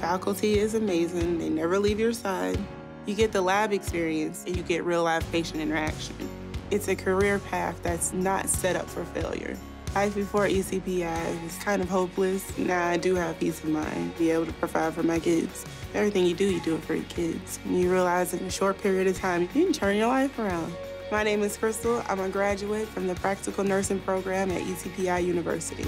faculty is amazing. They never leave your side. You get the lab experience and you get real life patient interaction. It's a career path that's not set up for failure. Life before ECPI was kind of hopeless. Now I do have peace of mind, be able to provide for my kids. Everything you do, you do it for your kids. And you realize in a short period of time, you can turn your life around. My name is Crystal. I'm a graduate from the Practical Nursing Program at ECPI University.